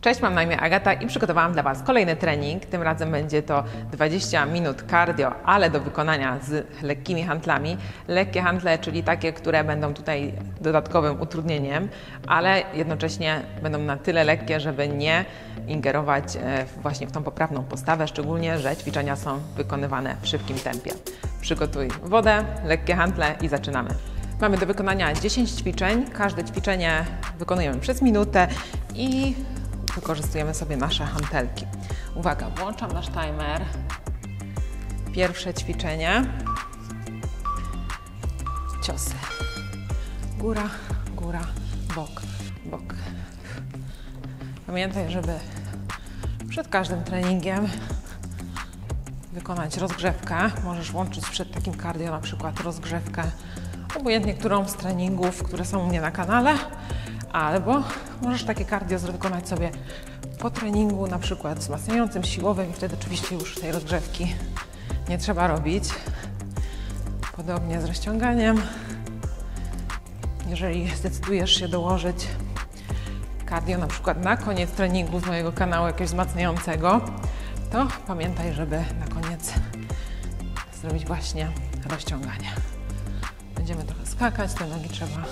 Cześć, mam na imię Agata i przygotowałam dla Was kolejny trening. Tym razem będzie to 20 minut cardio, ale do wykonania z lekkimi handlami. Lekkie handle, czyli takie, które będą tutaj dodatkowym utrudnieniem, ale jednocześnie będą na tyle lekkie, żeby nie ingerować e, właśnie w tą poprawną postawę, szczególnie, że ćwiczenia są wykonywane w szybkim tempie. Przygotuj wodę, lekkie handle i zaczynamy. Mamy do wykonania 10 ćwiczeń. Każde ćwiczenie wykonujemy przez minutę i wykorzystujemy sobie nasze hantelki. Uwaga, włączam nasz timer. Pierwsze ćwiczenie. Ciosy. Góra, góra, bok, bok. Pamiętaj, żeby przed każdym treningiem wykonać rozgrzewkę. Możesz łączyć przed takim cardio na przykład rozgrzewkę, obojętnie którą z treningów, które są u mnie na kanale, albo możesz takie cardio wykonać sobie po treningu, na przykład wzmacniającym, siłowym i wtedy oczywiście już tej rozgrzewki nie trzeba robić. Podobnie z rozciąganiem. Jeżeli zdecydujesz się dołożyć cardio na przykład na koniec treningu z mojego kanału jakiegoś wzmacniającego, to pamiętaj, żeby na koniec zrobić właśnie rozciąganie. Będziemy trochę skakać, te nogi trzeba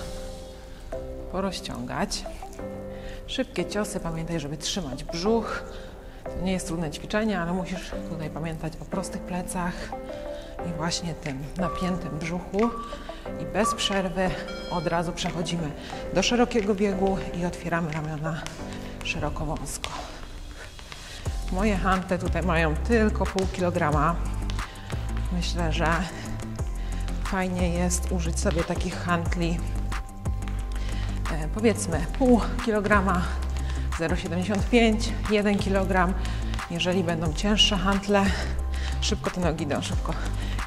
porozciągać. Szybkie ciosy, pamiętaj, żeby trzymać brzuch. To nie jest trudne ćwiczenie, ale musisz tutaj pamiętać o prostych plecach i właśnie tym napiętym brzuchu. I bez przerwy od razu przechodzimy do szerokiego biegu i otwieramy ramiona szeroko wąsko. Moje hanty tutaj mają tylko pół kilograma. Myślę, że fajnie jest użyć sobie takich hantli powiedzmy pół kilograma, 0,75, 1 kg. Jeżeli będą cięższe hantle, szybko te nogi idą, szybko.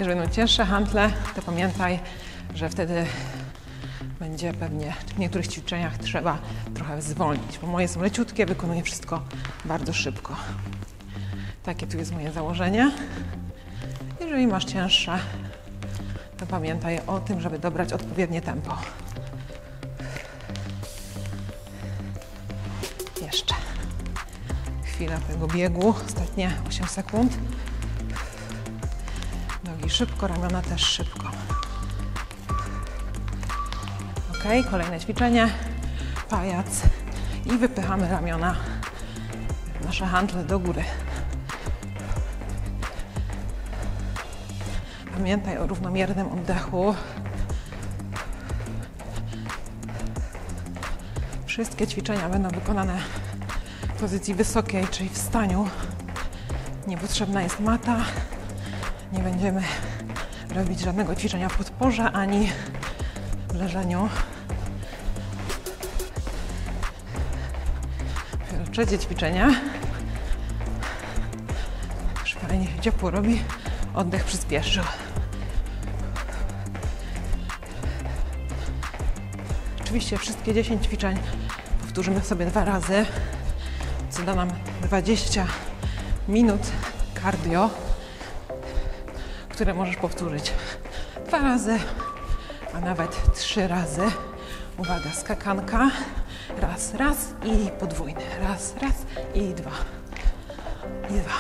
Jeżeli będą cięższe hantle, to pamiętaj, że wtedy będzie pewnie w niektórych ćwiczeniach trzeba trochę zwolnić, bo moje są leciutkie, wykonuję wszystko bardzo szybko. Takie tu jest moje założenie. Jeżeli masz cięższe, to pamiętaj o tym, żeby dobrać odpowiednie tempo. Chwila tego biegu, ostatnie 8 sekund. Nogi szybko, ramiona też szybko. Ok, kolejne ćwiczenie. Pajac i wypychamy ramiona, nasze handle do góry. Pamiętaj o równomiernym oddechu. Wszystkie ćwiczenia będą wykonane pozycji wysokiej, czyli w staniu. Niepotrzebna jest mata. Nie będziemy robić żadnego ćwiczenia w podporze ani w leżeniu. Trzecie ćwiczenie. Już fajnie ciepło robi. Oddech przyspieszył. Oczywiście wszystkie 10 ćwiczeń powtórzymy sobie dwa razy co da nam 20 minut cardio, które możesz powtórzyć dwa razy, a nawet trzy razy. Uwaga, skakanka. Raz, raz i podwójny. Raz, raz i dwa. I dwa.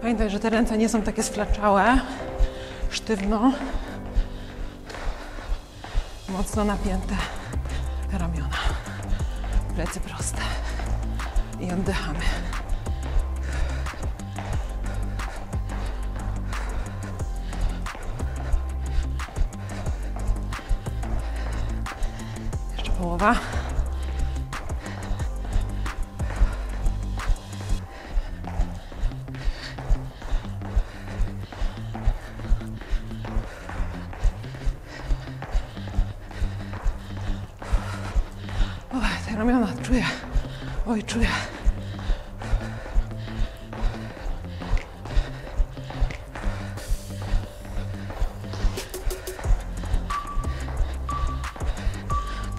Pamiętaj, że te ręce nie są takie sflaczałe. Sztywno. Mocno napięte. Plecy proste i oddychamy. Jeszcze połowa.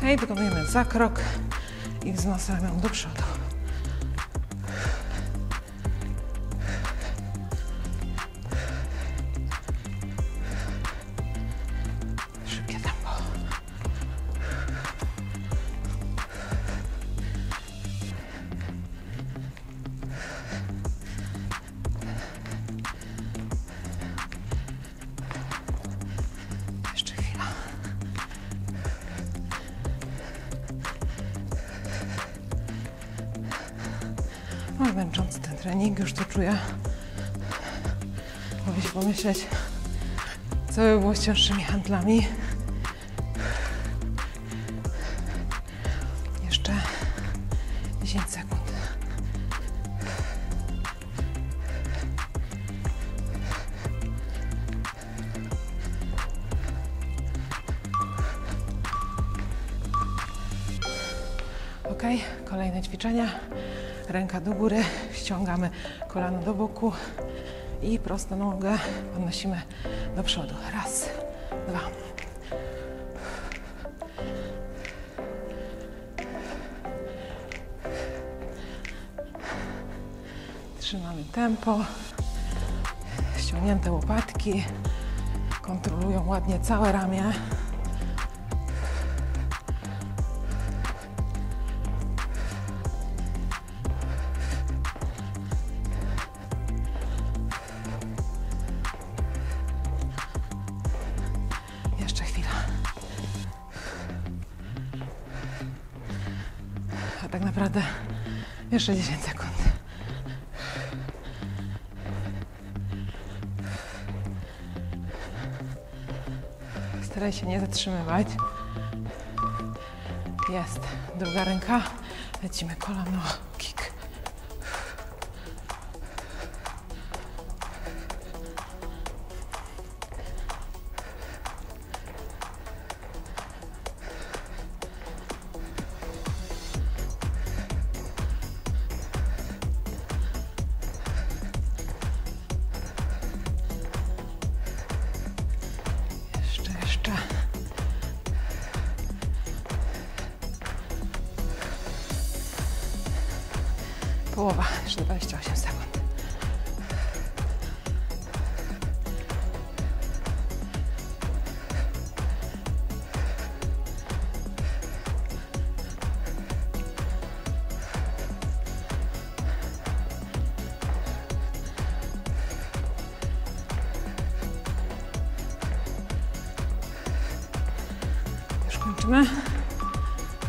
Ok, wykonujemy zakrok i wznos ramion do przodu. Mogę się pomyśleć, co by było z cięższymi handlami. Jeszcze 10 sekund. Ok, kolejne ćwiczenia. Ręka do góry, ściągamy kolano do boku i prostą nogę podnosimy do przodu. Raz, dwa. Trzymamy tempo. Ściągnięte łopatki kontrolują ładnie całe ramię. Jeszcze 10 sekund. Staraj się nie zatrzymywać. Jest. Druga ręka. Lecimy kolano, kick.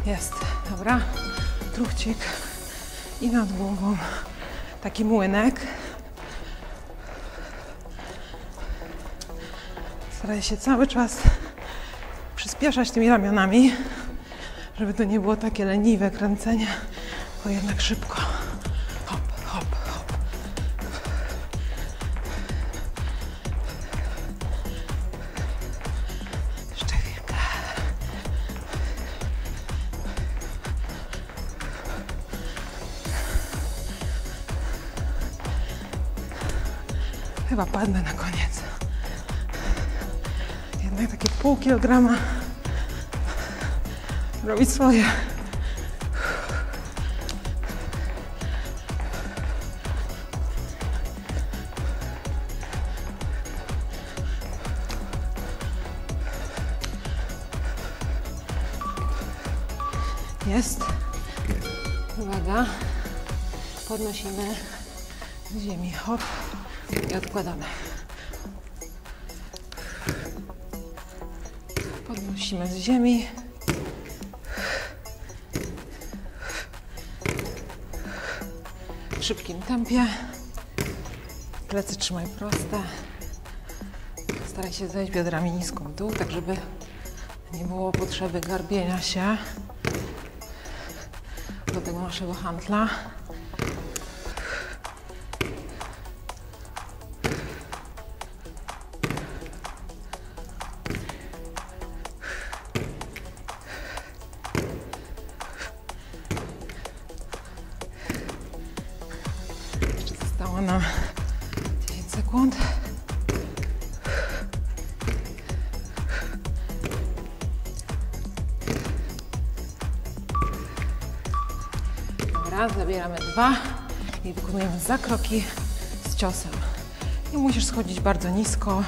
Jest, dobra. Truchcik i nad głową taki młynek. Staraj się cały czas przyspieszać tymi ramionami, żeby to nie było takie leniwe kręcenie, bo jednak szybko. Padnę na koniec. Jednak takie pół kilograma robi swoje. Jest. Uwaga. Podnosimy z ziemi. Hop. I odkładamy. Podnosimy z ziemi. W szybkim tempie. Plecy trzymaj proste. Staraj się zejść biodrami nisko w dół, tak żeby nie było potrzeby garbienia się do tego naszego handla. Dobra, zabieramy dwa i wykonujemy zakroki z ciosem. Nie musisz schodzić bardzo nisko.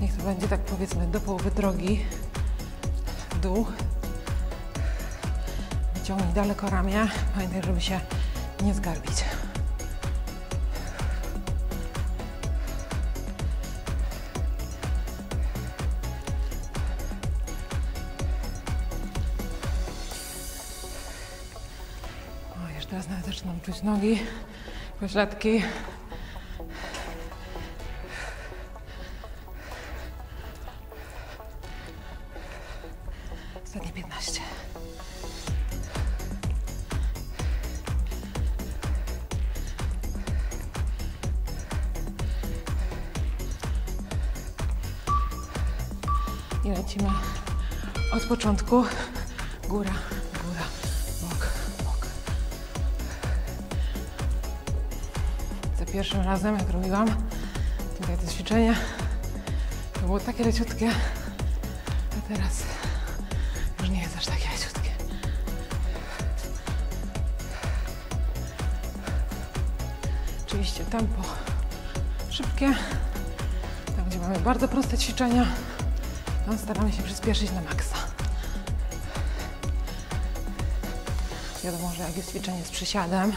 Niech to będzie tak powiedzmy do połowy drogi w dół. Wyciągnij daleko ramię. Pamiętaj, żeby się nie zgarbić. Czuć nogi, pośladki. Ostatnie 15. I lecimy od początku. Góra, pierwszym razem, jak robiłam tutaj to ćwiczenie, to było takie leciutkie, a teraz już nie jest aż takie leciutkie. Oczywiście tempo szybkie. Tam, gdzie mamy bardzo proste ćwiczenia, tam staramy się przyspieszyć na maksa. Wiadomo, że jak jest ćwiczenie z przysiadem,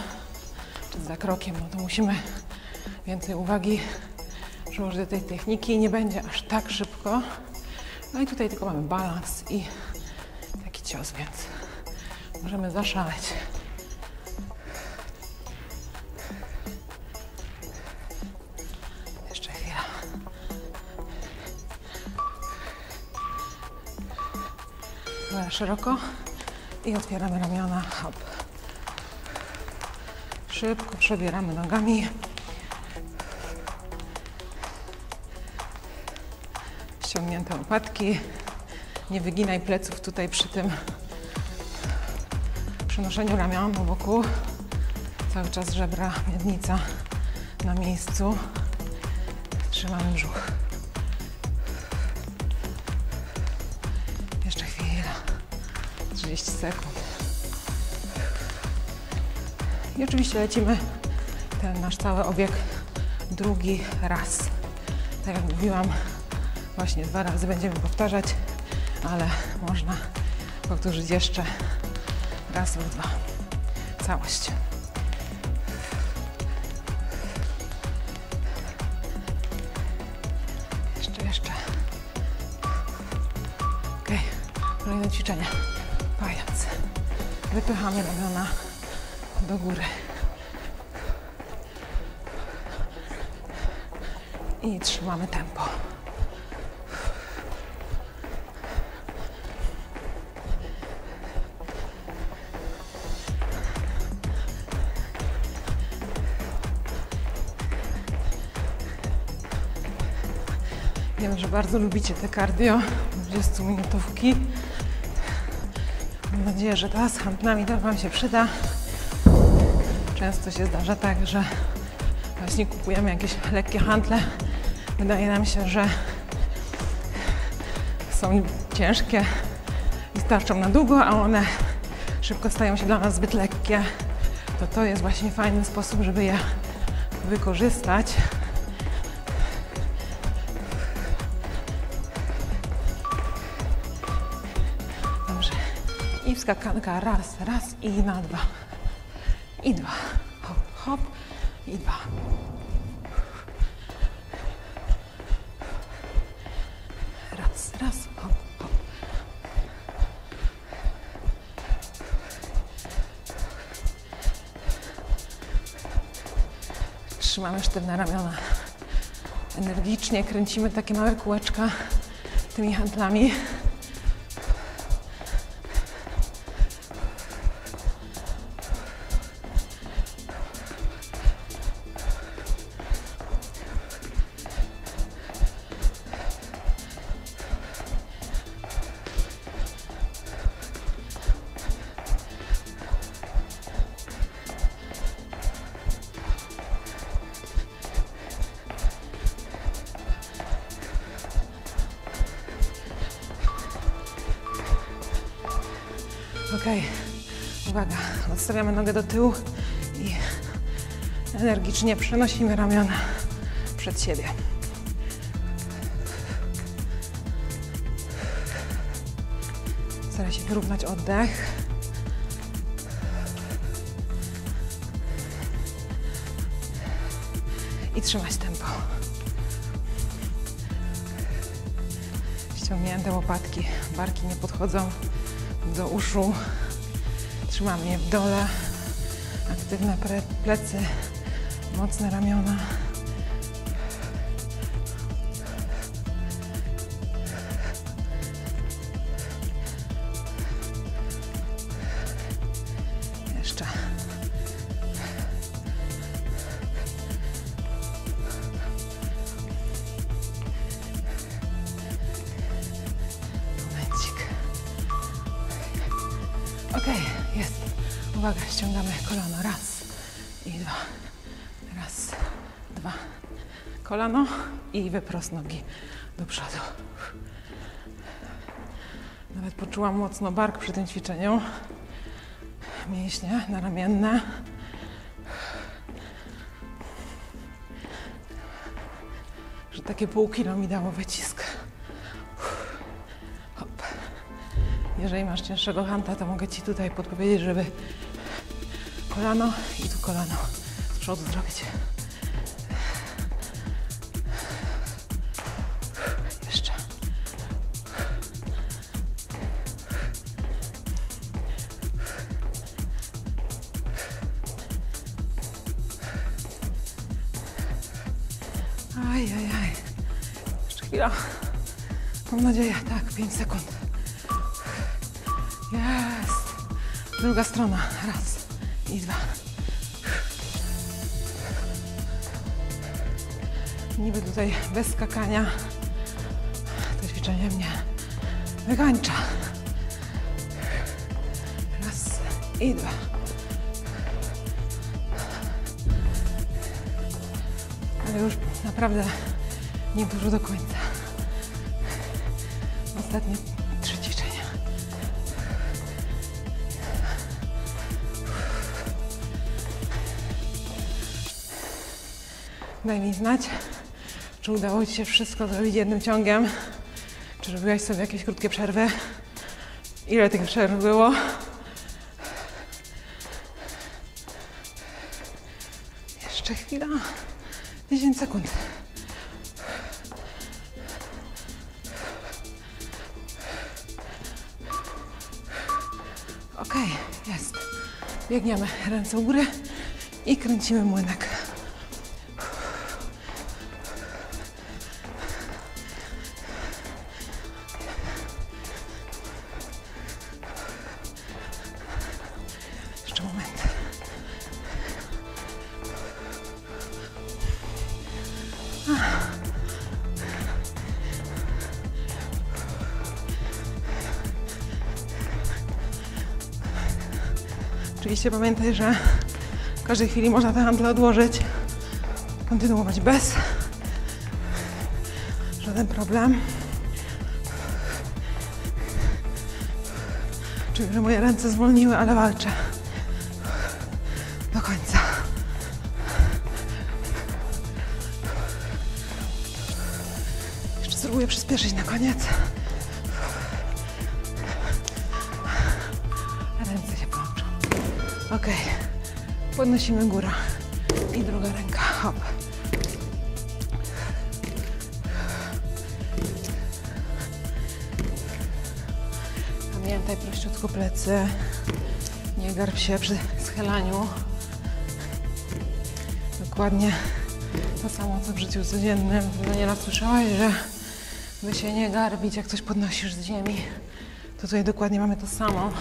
czy z zakrokiem, no to musimy więcej uwagi przyłożyć do tej techniki nie będzie aż tak szybko. No i tutaj tylko mamy balans i taki cios, więc możemy zaszaleć. Jeszcze chwila. Szeroko i otwieramy ramiona. Hop. Szybko przebieramy nogami. Ściągnięte łopatki. Nie wyginaj pleców tutaj przy tym przenoszeniu ramion po boku. Cały czas żebra, miednica na miejscu. Trzymamy brzuch. Jeszcze chwila. 30 sekund. I oczywiście lecimy ten nasz cały obieg drugi raz. Tak jak mówiłam, właśnie dwa razy będziemy powtarzać, ale można powtórzyć jeszcze raz lub dwa. Całość. Jeszcze, jeszcze. Ok, kolejne ćwiczenie. Pajac. Wypychamy ramiona do góry. I trzymamy tempo. Wiem, że bardzo lubicie te cardio, 20 minutówki. Mam nadzieję, że ta z handlami Wam się przyda. Często się zdarza tak, że właśnie kupujemy jakieś lekkie handle. Wydaje nam się, że są ciężkie i starczą na długo, a one szybko stają się dla nas zbyt lekkie. To to jest właśnie fajny sposób, żeby je wykorzystać. Dobrze. I wskakanka raz, raz i na dwa. I dwa. Hop, hop. I dwa. Raz, raz. Hop, hop. Trzymamy sztywne ramiona. Energicznie kręcimy takie małe kółeczka tymi handlami. Ok, uwaga, odstawiamy nogę do tyłu i energicznie przenosimy ramiona przed siebie. Staraj się wyrównać oddech. I trzymać tempo. Ściągnięte łopatki, barki nie podchodzą do uszu. Trzymamy je w dole. Aktywne plecy, mocne ramiona. Kolano i wyprost nogi do przodu. Nawet poczułam mocno bark przy tym ćwiczeniu. Mięśnie naramienne. Że takie pół kilo mi dało wycisk. Hop. Jeżeli masz cięższego hanta, to mogę Ci tutaj podpowiedzieć, żeby kolano i tu kolano z przodu zrobić. Aj, aj, aj. Jeszcze chwila. Mam nadzieję, tak, 5 sekund. Jest. Druga strona. Raz i dwa. Niby tutaj bez skakania. To ćwiczenie mnie wykańcza. Raz i dwa. Ale już naprawdę nie dużo do końca. Ostatnie trzy ćwiczenia. Daj mi znać, czy udało Ci się wszystko zrobić jednym ciągiem, czy robiłaś sobie jakieś krótkie przerwy. Ile tych przerw było? Jeszcze chwila. 10 sekund. Ok, jest. Biegniemy ręce u góry i kręcimy młynek. Oczywiście pamiętaj, że w każdej chwili można te handle odłożyć, kontynuować bez. Żaden problem. Czuję, że moje ręce zwolniły, ale walczę. Do końca. Jeszcze spróbuję przyspieszyć na koniec. Ok. Podnosimy góra. I druga ręka. Hop. Pamiętaj prościutko plecy. Nie garb się przy schylaniu. Dokładnie to samo, co w życiu codziennym. No nieraz słyszałaś, że by się nie garbić, jak coś podnosisz z ziemi. To tutaj dokładnie mamy to samo.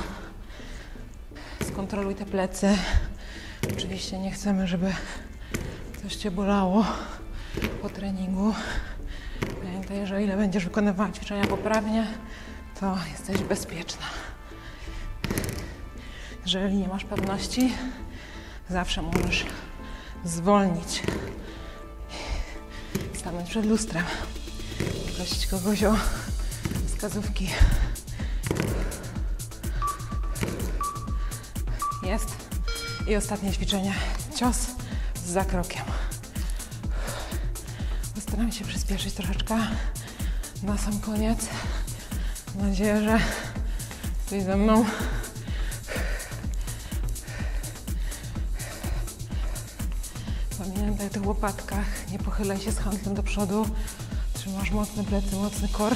Skontroluj te plecy. Oczywiście nie chcemy, żeby coś Cię bolało po treningu. Pamiętaj, że ile będziesz wykonywała ćwiczenia poprawnie, to jesteś bezpieczna. Jeżeli nie masz pewności, zawsze możesz zwolnić, stanąć przed lustrem, prosić kogoś o wskazówki. Jest. I ostatnie ćwiczenie. Cios z zakrokiem. Postaram się przyspieszyć troszeczkę na sam koniec. Mam nadzieję, że jesteś ze mną. Pamiętaj o tych łopatkach. Nie pochylaj się z handlem do przodu. Trzymasz mocne plecy, mocny kor.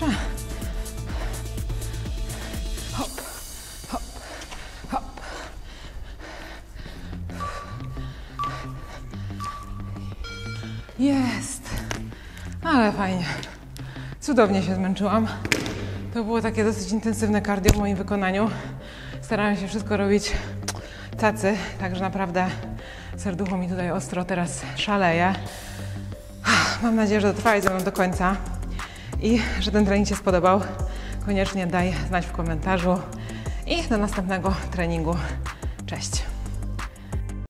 Hop, hop, hop. Jest. Ale fajnie. Cudownie się zmęczyłam. To było takie dosyć intensywne cardio w moim wykonaniu. Starałam się wszystko robić tacy, także naprawdę serducho mi tutaj ostro teraz szaleje. Mam nadzieję, że dotrwałeś ze mną do końca i że ten trening Ci się spodobał. Koniecznie daj znać w komentarzu i do następnego treningu. Cześć!